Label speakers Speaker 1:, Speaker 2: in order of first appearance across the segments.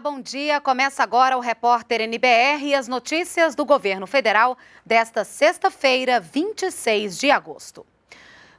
Speaker 1: Bom dia. Começa agora o repórter NBR e as notícias do governo federal desta sexta-feira, 26 de agosto.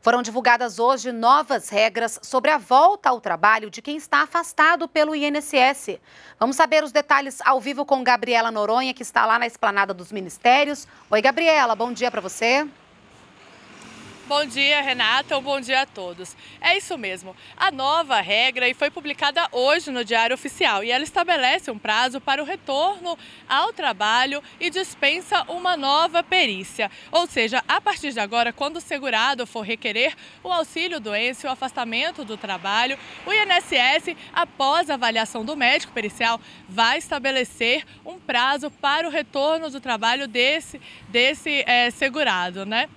Speaker 1: Foram divulgadas hoje novas regras sobre a volta ao trabalho de quem está afastado pelo INSS. Vamos saber os detalhes ao vivo com Gabriela Noronha, que está lá na esplanada dos ministérios. Oi, Gabriela, bom dia para você.
Speaker 2: Bom dia, Renata. Um bom dia a todos. É isso mesmo. A nova regra foi publicada hoje no Diário Oficial e ela estabelece um prazo para o retorno ao trabalho e dispensa uma nova perícia. Ou seja, a partir de agora, quando o segurado for requerer o auxílio doença e o afastamento do trabalho, o INSS, após a avaliação do médico pericial, vai estabelecer um prazo para o retorno do trabalho desse, desse é, segurado, né?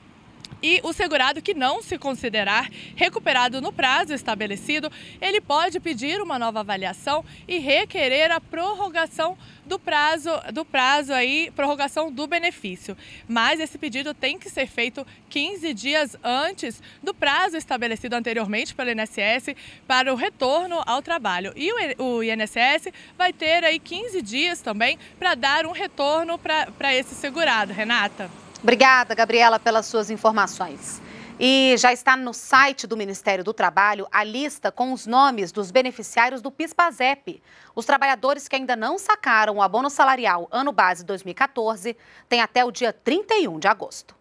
Speaker 2: E o segurado que não se considerar recuperado no prazo estabelecido, ele pode pedir uma nova avaliação e requerer a prorrogação do prazo, do prazo aí, prorrogação do benefício. Mas esse pedido tem que ser feito 15 dias antes do prazo estabelecido anteriormente pelo INSS para o retorno ao trabalho. E o INSS vai ter aí 15 dias também para dar um retorno para esse segurado. Renata.
Speaker 1: Obrigada, Gabriela, pelas suas informações. E já está no site do Ministério do Trabalho a lista com os nomes dos beneficiários do PIS/PASEP. Os trabalhadores que ainda não sacaram o abono salarial ano base 2014 têm até o dia 31 de agosto.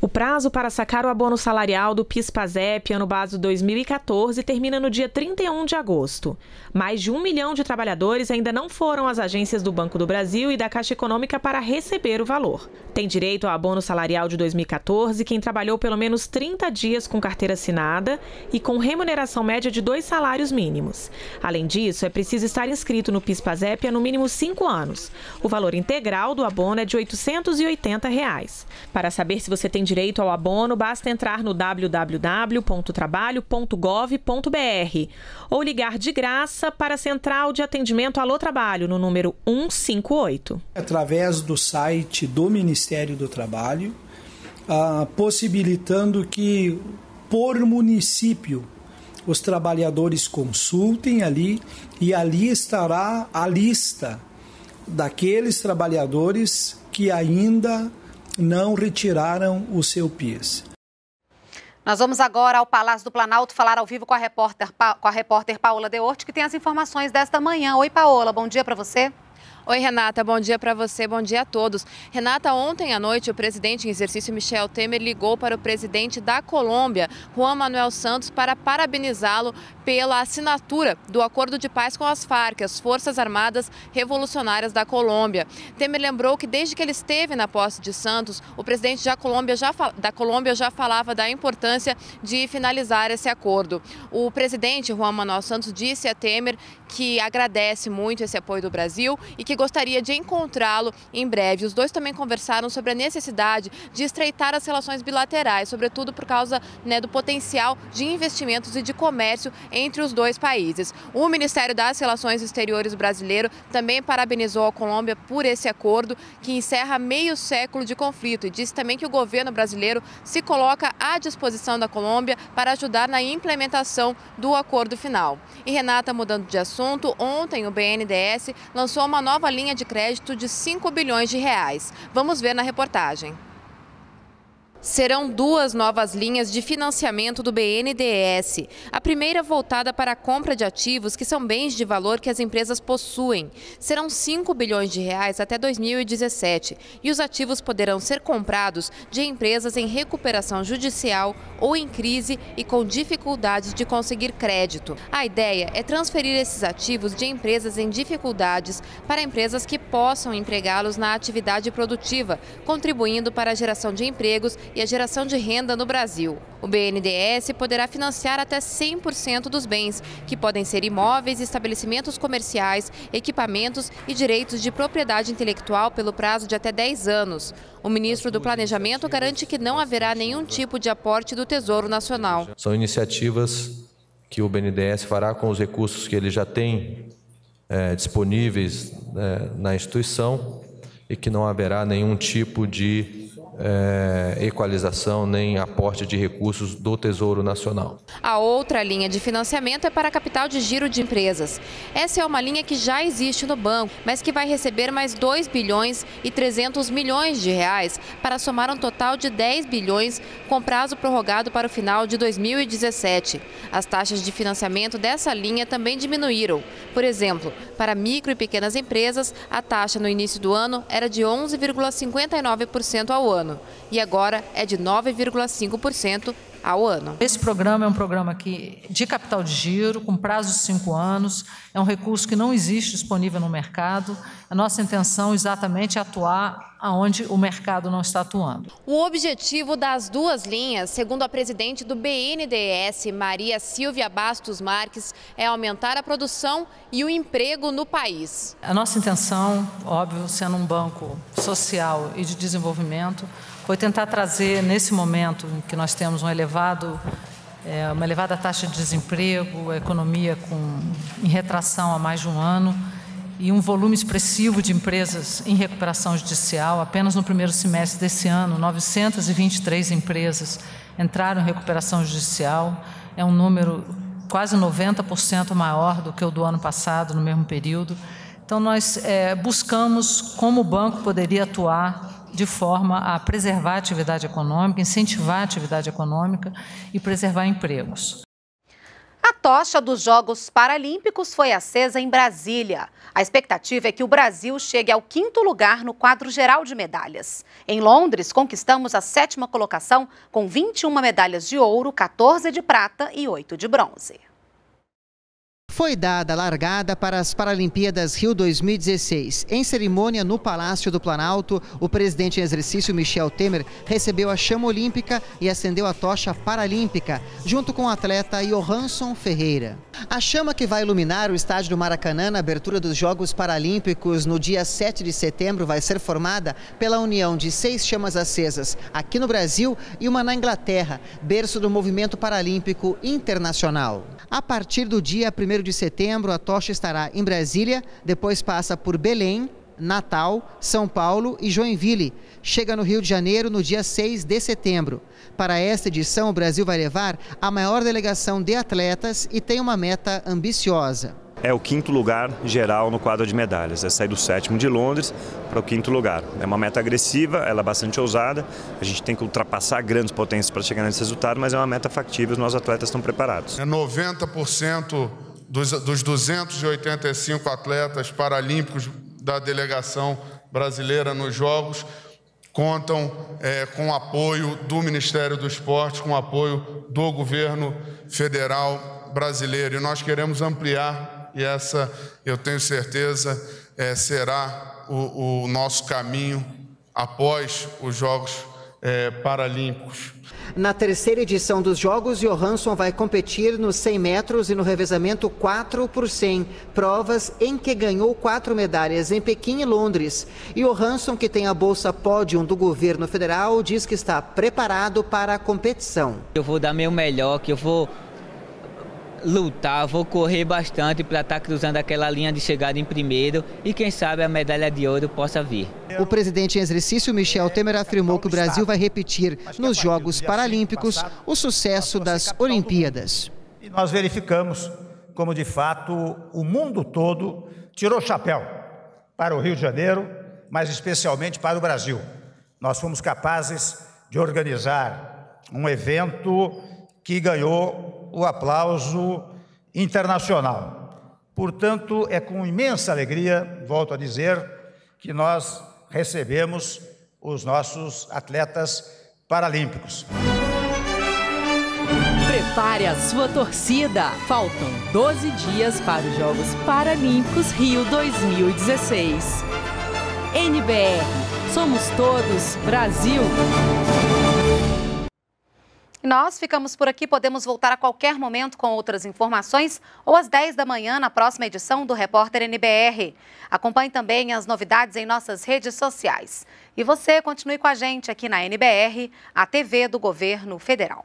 Speaker 3: O prazo para sacar o abono salarial do PIS/PASEP ano base 2014 termina no dia 31 de agosto. Mais de um milhão de trabalhadores ainda não foram às agências do Banco do Brasil e da Caixa Econômica para receber o valor. Tem direito ao abono salarial de 2014 quem trabalhou pelo menos 30 dias com carteira assinada e com remuneração média de dois salários mínimos. Além disso, é preciso estar inscrito no PIS/PASEP há no mínimo cinco anos. O valor integral do abono é de 880 reais. Para saber se você tem direito ao abono, basta entrar no www.trabalho.gov.br ou ligar de graça para a Central de Atendimento Alô Trabalho no número 158.
Speaker 4: Através do site do Ministério do Trabalho, ah, possibilitando que por município os trabalhadores consultem ali e ali estará a lista daqueles trabalhadores que ainda não retiraram o seu PIS.
Speaker 1: Nós vamos agora ao Palácio do Planalto falar ao vivo com a repórter, com a repórter Paola Deorte, que tem as informações desta manhã. Oi, Paola, bom dia para você.
Speaker 5: Oi, Renata, bom dia para você, bom dia a todos. Renata, ontem à noite o presidente em exercício Michel Temer ligou para o presidente da Colômbia, Juan Manuel Santos, para parabenizá-lo pela assinatura do acordo de paz com as Farc, as Forças Armadas Revolucionárias da Colômbia. Temer lembrou que desde que ele esteve na posse de Santos, o presidente da Colômbia já, da Colômbia já falava da importância de finalizar esse acordo. O presidente Juan Manuel Santos disse a Temer que agradece muito esse apoio do Brasil e que gostaria de encontrá-lo em breve. Os dois também conversaram sobre a necessidade de estreitar as relações bilaterais, sobretudo por causa né, do potencial de investimentos e de comércio entre os dois países. O Ministério das Relações Exteriores brasileiro também parabenizou a Colômbia por esse acordo que encerra meio século de conflito e disse também que o governo brasileiro se coloca à disposição da Colômbia para ajudar na implementação do acordo final. E Renata, mudando de assunto, ontem o BNDES lançou uma nova linha de crédito de 5 bilhões de reais. Vamos ver na reportagem. Serão duas novas linhas de financiamento do BNDES. A primeira voltada para a compra de ativos, que são bens de valor que as empresas possuem. Serão 5 bilhões de reais até 2017 e os ativos poderão ser comprados de empresas em recuperação judicial ou em crise e com dificuldades de conseguir crédito. A ideia é transferir esses ativos de empresas em dificuldades para empresas que possam empregá-los na atividade produtiva, contribuindo para a geração de empregos e a geração de renda no Brasil. O BNDES poderá financiar até 100% dos bens, que podem ser imóveis, estabelecimentos comerciais, equipamentos e direitos de propriedade intelectual pelo prazo de até 10 anos. O ministro do Planejamento garante que não haverá nenhum tipo de aporte do Tesouro Nacional.
Speaker 6: São iniciativas que o BNDES fará com os recursos que ele já tem é, disponíveis é, na instituição e que não haverá nenhum tipo de é, equalização nem aporte de recursos do Tesouro Nacional.
Speaker 5: A outra linha de financiamento é para capital de giro de empresas. Essa é uma linha que já existe no banco, mas que vai receber mais 2 bilhões e 300 milhões de reais para somar um total de 10 bilhões com prazo prorrogado para o final de 2017. As taxas de financiamento dessa linha também diminuíram. Por exemplo, para micro e pequenas empresas, a taxa no início do ano era de 11,59% ao ano ano. E agora é de 9,5% ao ano.
Speaker 7: Esse programa é um programa que, de capital de giro, com prazo de cinco anos, é um recurso que não existe disponível no mercado. A nossa intenção exatamente é atuar aonde o mercado não está atuando.
Speaker 5: O objetivo das duas linhas, segundo a presidente do BNDES, Maria Silvia Bastos Marques, é aumentar a produção e o emprego no país.
Speaker 7: A nossa intenção, óbvio, sendo um banco social e de desenvolvimento, foi tentar trazer, nesse momento em que nós temos um elevado, é, uma elevada taxa de desemprego, a economia com, em retração há mais de um ano, e um volume expressivo de empresas em recuperação judicial. Apenas no primeiro semestre desse ano, 923 empresas entraram em recuperação judicial. É um número quase 90% maior do que o do ano passado, no mesmo período. Então, nós é, buscamos como o banco poderia atuar de forma a preservar a atividade econômica, incentivar a atividade econômica e preservar empregos.
Speaker 1: A tocha dos Jogos Paralímpicos foi acesa em Brasília. A expectativa é que o Brasil chegue ao quinto lugar no quadro geral de medalhas. Em Londres, conquistamos a sétima colocação com 21 medalhas de ouro, 14 de prata e 8 de bronze
Speaker 8: foi dada a largada para as Paralimpíadas Rio 2016. Em cerimônia no Palácio do Planalto, o presidente em exercício Michel Temer recebeu a chama olímpica e acendeu a tocha paralímpica, junto com o atleta Johansson Ferreira. A chama que vai iluminar o estádio do Maracanã na abertura dos Jogos Paralímpicos no dia 7 de setembro vai ser formada pela união de seis chamas acesas aqui no Brasil e uma na Inglaterra, berço do movimento paralímpico internacional. A partir do dia 1 de setembro, a tocha estará em Brasília, depois passa por Belém, Natal, São Paulo e Joinville. Chega no Rio de Janeiro no dia 6 de setembro. Para esta edição, o Brasil vai levar a maior delegação de atletas e tem uma meta ambiciosa
Speaker 9: é o quinto lugar geral no quadro de medalhas. É sair do sétimo de Londres para o quinto lugar. É uma meta agressiva, ela é bastante ousada. A gente tem que ultrapassar grandes potências para chegar nesse resultado, mas é uma meta factível, os nossos atletas estão preparados.
Speaker 10: É 90% dos, dos 285 atletas paralímpicos da delegação brasileira nos Jogos contam é, com apoio do Ministério do Esporte, com apoio do governo federal brasileiro. E nós queremos ampliar e essa, eu tenho certeza, é, será o, o, nosso caminho após os Jogos é, Paralímpicos.
Speaker 8: Na terceira edição dos Jogos, Johansson vai competir nos 100 metros e no revezamento 4 por 100, provas em que ganhou quatro medalhas em Pequim e Londres. E Johansson, que tem a bolsa pódium do governo federal, diz que está preparado para a competição.
Speaker 11: Eu vou dar meu melhor, que eu vou lutar, vou correr bastante para estar tá cruzando aquela linha de chegada em primeiro e quem sabe a medalha de ouro possa vir.
Speaker 8: O presidente em exercício, Michel Temer, afirmou que o Brasil vai repetir nos Jogos Paralímpicos o sucesso das Olimpíadas.
Speaker 12: E nós verificamos como, de fato, o mundo todo tirou chapéu para o Rio de Janeiro, mas especialmente para o Brasil. Nós fomos capazes de organizar um evento que ganhou o aplauso internacional. Portanto, é com imensa alegria, volto a dizer, que nós recebemos os nossos atletas paralímpicos.
Speaker 13: Prepare a sua torcida. Faltam 12 dias para os Jogos Paralímpicos Rio 2016. NBR. Somos todos Brasil.
Speaker 1: Nós ficamos por aqui, podemos voltar a qualquer momento com outras informações ou às 10 da manhã na próxima edição do Repórter NBR. Acompanhe também as novidades em nossas redes sociais. E você continue com a gente aqui na NBR, a TV do Governo Federal.